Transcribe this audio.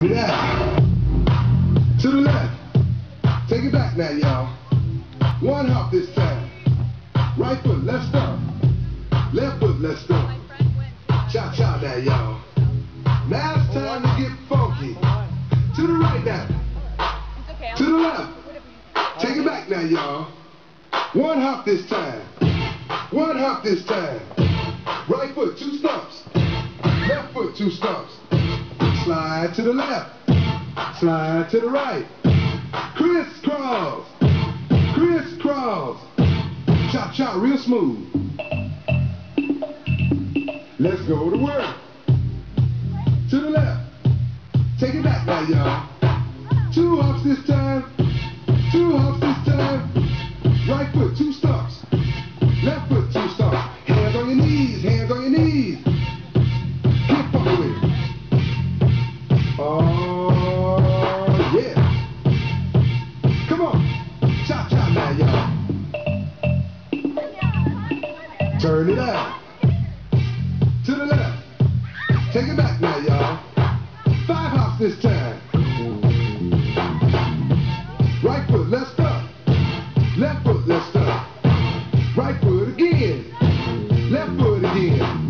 To the left. Take it back now, y'all. One hop this time. Right foot, left stomp. Left foot, left stomp. Cha cha now, y'all. Now it's time to get funky. To the right now. To the left. Take it back now, y'all. One hop this time. One hop this time. Right foot, two stumps. Left foot, two stumps. Slide to the left. Slide to the right. Crisscross. Crisscross. Chop, chop, real smooth. Let's go to work. To the left. Take it back now, y'all. Two hops this time. Two hops this time. Right foot, two stops. Left foot, two stops. Hands on your knees, hands on your knees. Oh, yeah. Come on. Chop, chop now, y'all. Turn it out. To the left. Take it back now, y'all. Five hops this time. Right foot, let's go. Left foot, let's go. Right foot again. Left foot again.